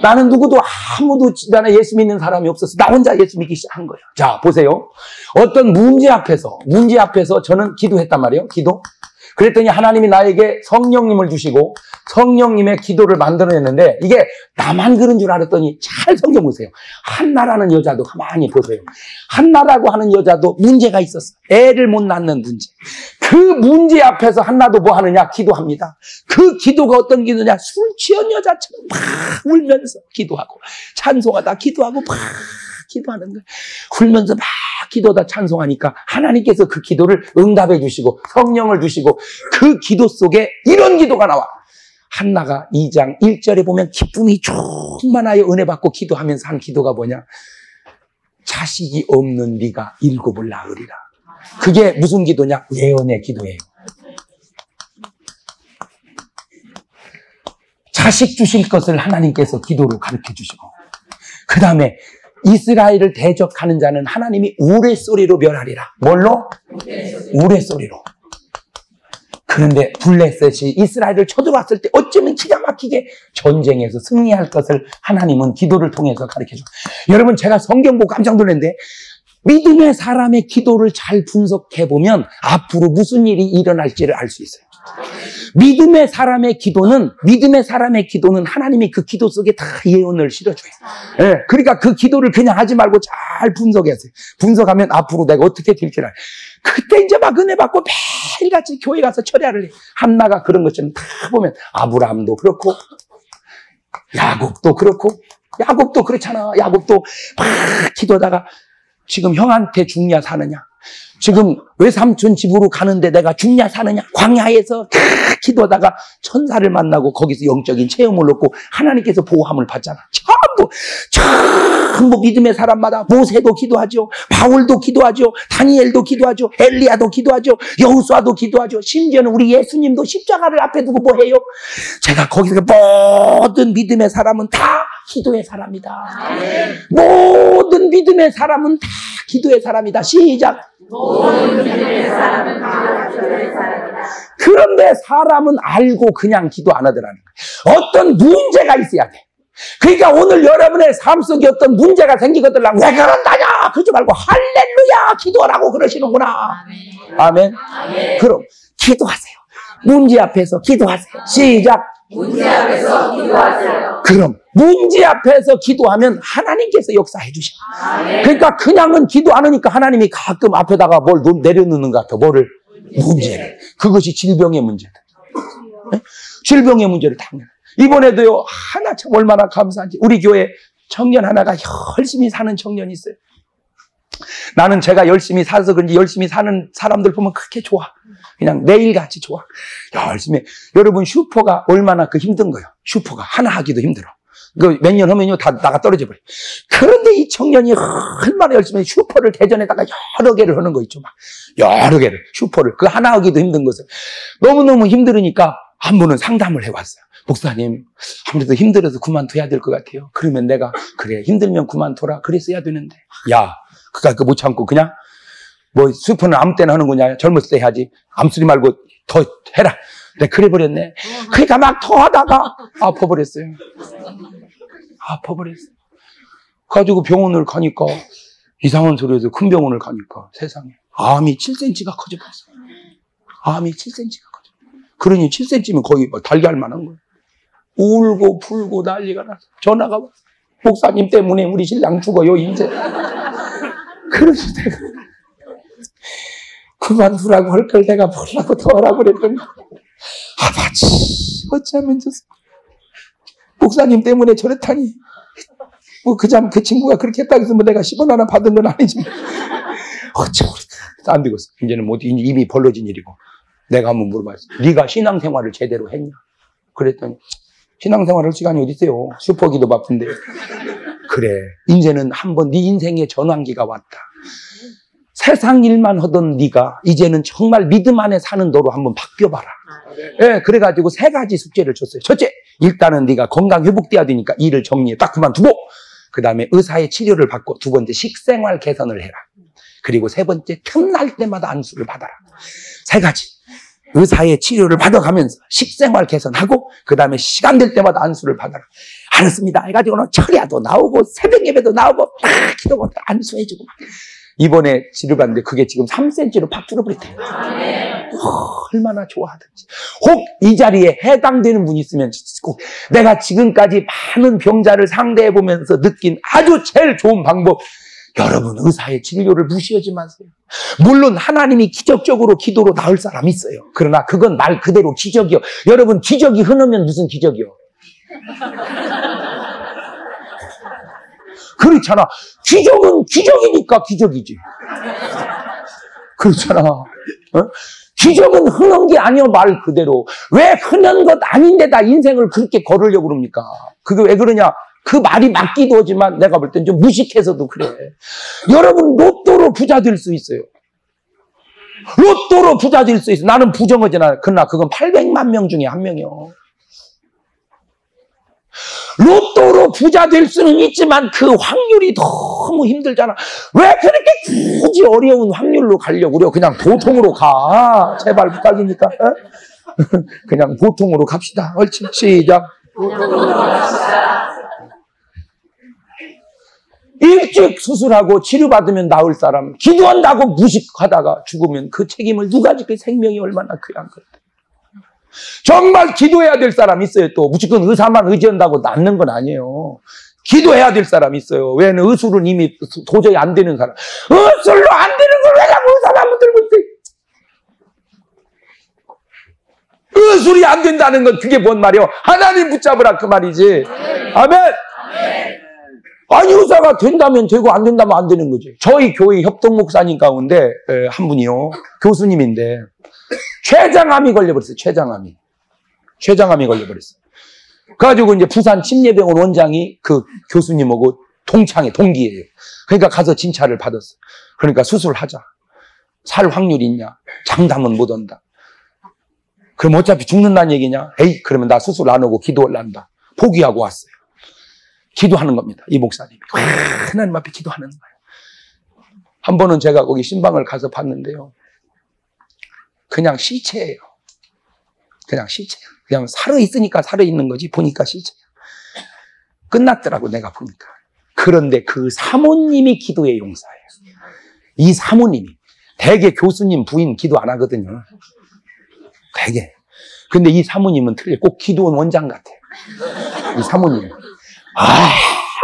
Speaker 1: 나는 누구도 아무도 나는 예수 믿는 사람이 없어서 나 혼자 예수 믿기 시작한 거예요. 자, 보세요. 어떤 문제 앞에서 문제 앞에서 저는 기도했단 말이에요. 기도. 그랬더니 하나님이 나에게 성령님을 주시고 성령님의 기도를 만들어냈는데 이게 나만 그런 줄 알았더니 잘 성경 보세요. 한나라는 여자도 가만히 보세요. 한나라고 하는 여자도 문제가 있었어. 애를 못 낳는 문제. 그 문제 앞에서 한나도 뭐 하느냐? 기도합니다. 그 기도가 어떤 기도냐? 술 취한 여자처럼 막 울면서 기도하고 찬송하다 기도하고 막 기도하는 거예요. 울면서 막 기도다 찬송하니까 하나님께서 그 기도를 응답해 주시고 성령을 주시고 그 기도 속에 이런 기도가 나와. 한나가 2장 1절에 보면 기쁨이 충만하여 은혜 받고 기도하면서 한 기도가 뭐냐? 자식이 없는 네가 일곱을 낳으리라. 그게 무슨 기도냐? 예언의 기도예요. 자식 주실 것을 하나님께서 기도로 가르쳐 주시고, 그 다음에 이스라엘을 대적하는 자는 하나님이 우레소리로 멸하리라. 뭘로? 우레소리로. 그런데 블레셋이 이스라엘을 쳐들어왔을 때 어쩌면 기가 막히게 전쟁에서 승리할 것을 하나님은 기도를 통해서 가르쳐줘. 여러분 제가 성경 보고 깜짝 놀랐는데 믿음의 사람의 기도를 잘 분석해 보면 앞으로 무슨 일이 일어날지를 알 수 있어요. 믿음의 사람의 기도는 믿음의 사람의 기도는 하나님이 그 기도 속에 다 예언을 실어줘요. 예, 그러니까 그 기도를 그냥 하지 말고 잘 분석해서 분석하면 앞으로 내가 어떻게 될지 알. 그때 이제 막 은혜 받고 매일같이 교회 가서 철야를 해. 한나가 그런 것처럼 다 보면 아브라함도 그렇고 야곱도 그렇고 야곱도 그렇잖아. 야곱도 막 기도하다가 지금 형한테 죽냐 사느냐 지금 외삼촌 집으로 가는데 내가 죽냐 사느냐 광야에서 기도하다가 천사를 만나고 거기서 영적인 체험을 얻고 하나님께서 보호함을 받잖아. 전부 전부 믿음의 사람마다 모세도 기도하죠. 바울도 기도하죠. 다니엘도 기도하죠. 엘리야도 기도하죠. 여우수아도 기도하죠. 심지어는 우리 예수님도 십자가를 앞에 두고 뭐 해요? 제가 거기서 모든 믿음의 사람은 다 기도의 사람이다. 모든 믿음의 사람은 다 기도의 사람이다. 시작. 그런데 사람은 알고 그냥 기도 안 하더라는 거예요. 어떤 문제가 있어야 돼. 그러니까 오늘 여러분의 삶 속에 어떤 문제가 생기거든, 왜 그런다냐! 그러지 말고, 할렐루야! 기도하라고 그러시는구나. 아멘. 아멘. 그럼, 기도하세요. 문제 앞에서 기도하세요. 시작.
Speaker 2: 문제 앞에서 기도하세요.
Speaker 1: 그럼 문제 앞에서 기도하면 하나님께서 역사해 주셔. 그러니까 그냥은 기도 안 하니까 하나님이 가끔 앞에다가 뭘 내려놓는 것 같아. 뭐를? 문제를. 그것이 질병의 문제다. 네? 질병의 문제를 당면. 이번에도요, 하나 참 얼마나 감사한지. 우리 교회 청년 하나가 열심히 사는 청년이 있어요. 나는 제가 열심히 살아서 그런지 열심히 사는 사람들 보면 그렇게 좋아. 그냥 내 일같이 좋아. 열심히. 여러분 슈퍼가 얼마나 그 힘든 거예요. 슈퍼가 하나 하기도 힘들어. 그 몇 년 하면요 다 나가 떨어져 버려. 그런데 이 청년이 얼마나 열심히 슈퍼를 대전에다가 여러 개를 하는 거 있죠. 막 여러 개를 슈퍼를 그 하나 하기도 힘든 것을 너무 너무 힘들으니까 한 분은 상담을 해왔어요. 목사님 아무래도 힘들어서 그만둬야 될 것 같아요. 그러면 내가 그래 힘들면 그만둬라 그랬어야 되는데 야 그니까 그못 참고 그냥 뭐 슈퍼는 아무 때나 하는 거냐 젊었을 때 해야지. 암소리 말고 더 해라. 내가 그래 버렸네. 그러니까 막 더 하다가 아파버렸어요. 아파버렸어요. 가지고 병원을 가니까 이상한 소리에서 큰 병원을 가니까 세상에 암이 7cm가 커져버렸어. 암이 7cm가 커져 그러니 7cm면 거의 뭐 달걀 만한 거예요. 울고 불고 난리가 나서 전화가 왔어 목사님 때문에 우리 신랑 죽어요 이제 그래서 내가 그만두라고 할 걸 내가 뭐라고 더 하라고 그랬더니 아버지 어쩌면 좋습 목사님 때문에 저랬다니. 뭐 그잠그 그 친구가 그렇게 했다고 해서 뭐 내가 10원 하나 받은 건 아니지만. 어쩌고 안 되겠어. 이제는 뭐 이미 벌러진 일이고. 내가 한번 물어봤어 네가 신앙생활을 제대로 했냐? 그랬더니 신앙생활 할 시간이 어디 있어요? 슈퍼기도 바쁜데 그래 이제는 한번 네 인생의 전환기가 왔다 세상 일만 하던 네가 이제는 정말 믿음 안에 사는 너로 한번 바뀌어봐라. 예, 네, 그래가지고 세 가지 숙제를 줬어요. 첫째, 일단은 네가 건강 회복돼야 되니까 일을 정리해 딱 그만두고, 그 다음에 의사의 치료를 받고, 두 번째 식생활 개선을 해라. 그리고 세 번째, 틈날 때마다 안수를 받아라. 세 가지. 의사의 치료를 받아가면서 식생활 개선하고, 그 다음에 시간 될 때마다 안수를 받아라. 알았습니다. 해가지고는 철야도 나오고, 새벽 예배도 나오고, 딱 기도고, 안수해주고. 이번에 치료받는데 그게 지금 3cm로 팍 줄어버렸대요. 어, 얼마나 좋아하든지. 혹 이 자리에 해당되는 분이 있으면 꼭 내가 지금까지 많은 병자를 상대해 보면서 느낀 아주 제일 좋은 방법. 여러분 의사의 진료를 무시하지 마세요. 물론 하나님이 기적적으로 기도로 나을 사람 있어요. 그러나 그건 말 그대로 기적이요. 여러분 기적이 흔하면 무슨 기적이요? 그렇잖아. 기적은 기적이니까 기적이지. 그렇잖아. 어? 기적은 흔한 게 아니여 말 그대로. 왜 흔한 것 아닌데다 인생을 그렇게 걸으려고 그럽니까? 그게 왜 그러냐? 그 말이 맞기도 하지만 내가 볼 땐 좀 무식해서도 그래. 여러분 로또로 부자 될 수 있어요. 로또로 부자 될 수 있어. 나는 부정하잖아. 그러나 그건 800만 명 중에 한 명이요. 로또로 부자 될 수는 있지만 그 확률이 너무 힘들잖아. 왜 그렇게 굳이 어려운 확률로 가려고 그래? 그냥 보통으로 가. 제발 부탁이니까. 어? 그냥 보통으로 갑시다. 옳지. 시작. 일찍 수술하고 치료받으면 나을 사람, 기도한다고 무식하다가 죽으면 그 책임을 누가 지그 생명이 얼마나 귀한 거야. 정말 기도해야 될 사람 있어요. 또 무조건 의사만 의지한다고 낫는 건 아니에요. 기도해야 될 사람 있어요. 왜냐면 의술은 이미 도저히 안 되는 사람. 의술로 안 되는 걸 왜 자꾸 의사만 붙들고 있어? 의술이 안 된다는 건 그게 뭔 말이요? 하나님 붙잡으라 그 말이지. 아멘. 아 니 의사가 된다면 되고 안 된다면 안 되는 거지. 저희 교회 협동 목사님 가운데 한 분이요 교수님인데 췌장암이 걸려버렸어요. 췌장암이. 췌장암이 걸려버렸어요. 그래가지고 이제 부산 침례병원 원장이 그 교수님하고 동창이 동기예요. 그러니까 가서 진찰을 받았어. 그러니까 수술하자. 살 확률이 있냐? 장담은 못 한다. 그럼 어차피 죽는다는 얘기냐? 에이, 그러면 나 수술 안 하고 기도를 한다. 포기하고 왔어요. 기도하는 겁니다. 이 목사님이. 하나님 앞에 기도하는 거예요. 한 번은 제가 거기 신방을 가서 봤는데요. 그냥 시체예요. 그냥 시체야. 그냥 살아있으니까 살아있는 거지. 보니까 시체야. 끝났더라고, 내가 보니까. 그런데 그 사모님이 기도의 용사예요. 이 사모님이. 대개 교수님 부인 기도 안 하거든요. 대개. 근데 이 사모님은 틀려. 꼭 기도원 원장 같아. 이 사모님. 아,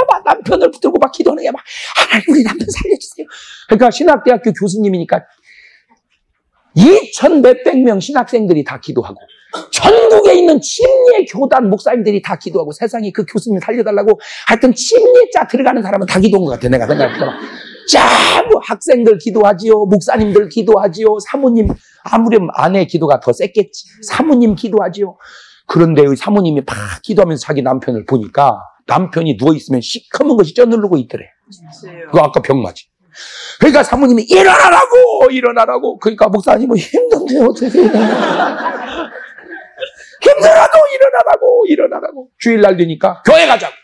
Speaker 1: 막 남편을 붙들고 막 기도하는 게 막, 하나님 우리 남편 살려주세요. 그러니까 신학대학교 교수님이니까 2천 몇백 명 신학생들이 다 기도하고 전국에 있는 침례 교단 목사님들이 다 기도하고 세상에 그 교수님 살려달라고 하여튼 침례자 들어가는 사람은 다 기도한 것 같아 내가 때만 전부 학생들 기도하지요 목사님들 기도하지요 사모님 아무렴 아내 기도가 더 셌겠지. 사모님 기도하지요. 그런데 의 사모님이 막 기도하면서 자기 남편을 보니까 남편이 누워있으면 시커먼 것이 쪄누르고 있더래. 그거 아까 병맞이 그러니까 사모님이 일어나라고! 일어나라고! 그러니까 목사님은 힘든데 어떻게 힘들어도 일어나라고! 일어나라고! 주일날 되니까 교회 가자고!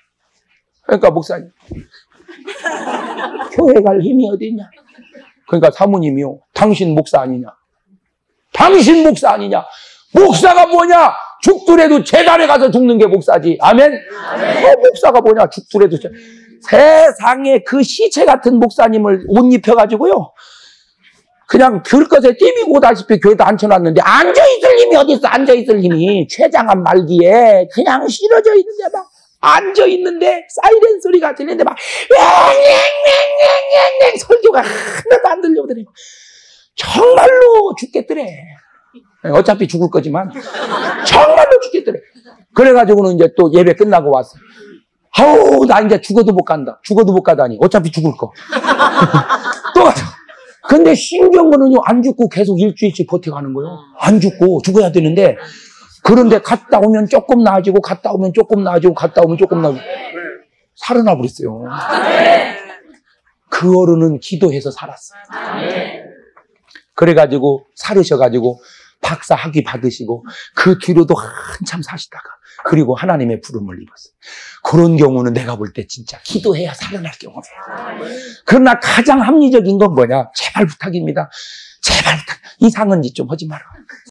Speaker 1: 그러니까 목사님. 교회 갈 힘이 어디 있냐? 그러니까 사모님이요. 당신 목사 아니냐? 당신 목사 아니냐? 목사가 뭐냐 죽더라도 재단에 가서 죽는 게 목사지 아멘, 아멘. 어, 목사가 뭐냐 죽더라도 재... 세상에 그 시체 같은 목사님을 옷 입혀가지고요. 그냥 들것에 띠비고 오다시피 교회도 앉혀놨는데 앉아있을 힘이 어딨어 앉아있을 힘이 췌장암 말기에 그냥 실어져 있는데 막 앉아있는데 사이렌 소리가 들리는데 막 냥냥냥냥냥냥 설교가 하나도 안 들려오더래 정말로 죽겠더래 어차피 죽을 거지만 정말로 죽겠더래 그래가지고는 이제 또 예배 끝나고 왔어 아우, 나 이제 죽어도 못 간다. 죽어도 못 가다니. 어차피 죽을 거. 또 가자. 근데 신기한 거는요, 안 죽고 계속 일주일씩 버텨가는 거예요. 안 죽고 죽어야 되는데, 그런데 갔다 오면 조금 나아지고, 갔다 오면 조금 나아지고, 갔다 오면 조금 나아지고. 살아나 버렸어요. 그 어른은 기도해서 살았어요. 그래가지고, 살으셔가지고, 박사 학위 받으시고, 그 뒤로도 한참 사시다가, 그리고 하나님의 부름을 입었어요. 그런 경우는 내가 볼 때 진짜 기도해야 살아날 경우예요. 그러나 가장 합리적인 건 뭐냐? 제발 부탁입니다. 제발 부탁. 이상은 좀 하지 마라.